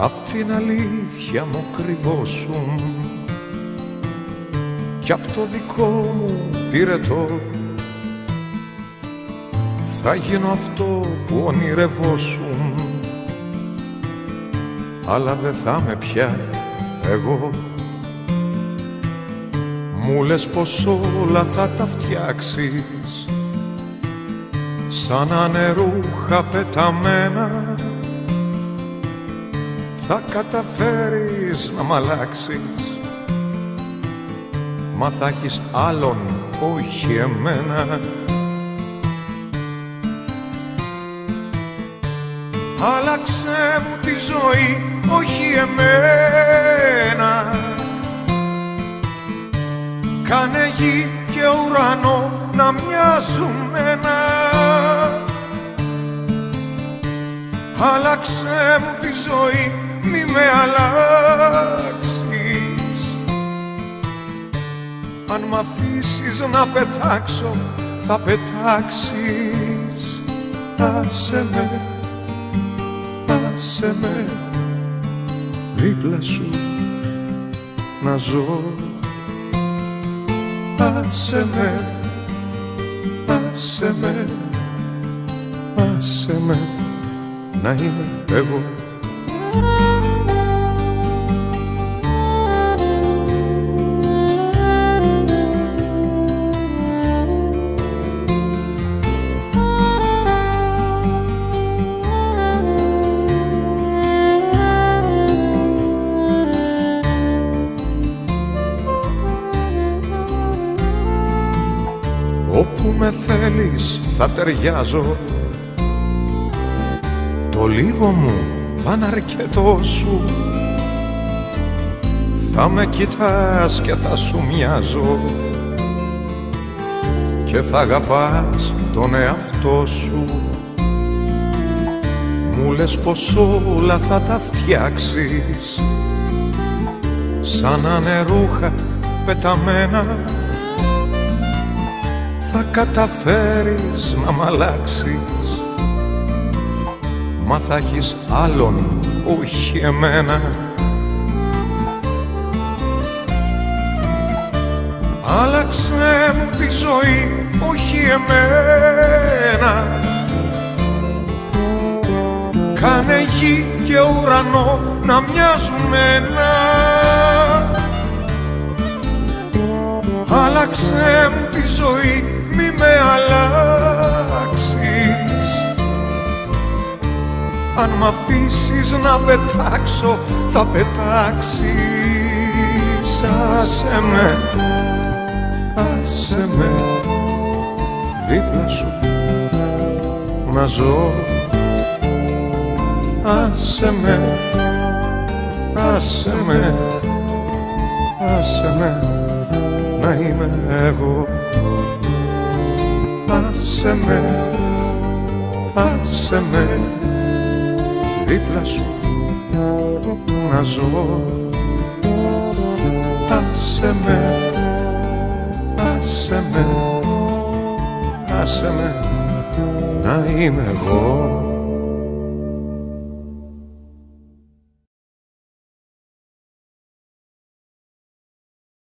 απ' την αλήθεια μου κρυβώσουν κι απ' το δικό μου πυρετό θα γίνω αυτό που ονειρευόσουν αλλά δεν θα με πια εγώ. Μου λες πως όλα θα τα φτιάξεις. Σαν ανερούχα πεταμένα θα καταφέρεις να μ' αλλάξεις. Μα θα έχεις άλλον όχι εμένα. Άλλαξε μου τη ζωή, όχι εμένα. Κάνε γη και ουρανό να μοιάζουν ένα. Άλλαξε μου τη ζωή, μη με αλλάξεις. Αν μ' αφήσεις να πετάξω, θα πετάξεις. Άσε με άσε με δίπλα σου να ζω. Άσε με, άσε με, άσε με να είμαι εγώ Όπου με θέλεις θα ταιριάζω. Το λίγο μου θα είναι αρκετό σου. Θα με κοιτάς και θα σου μοιάζω. Και θα αγαπάς τον εαυτό σου. Μου λες πως όλα θα τα φτιάξεις. Σαν ανερούχα πεταμένα. Θα καταφέρεις να μ' αλλάξεις Μα θα έχεις άλλον, όχι εμένα. Άλλαξε μου τη ζωή, όχι εμένα. Κάνε γη και ουρανό να μοιάζουν ένα. Άλλαξε μου τη ζωή μη με αλλάξεις Αν μ' αφήσεις να πετάξω θα πετάξεις. Άσε με, άσε με δίπλα σου να ζω. Άσε με, άσε με, άσε με να είμαι εγώ. Άσε με, άσε με δίπλα σου να ζω. Άσε με, άσε με, άσε με να είμαι εγώ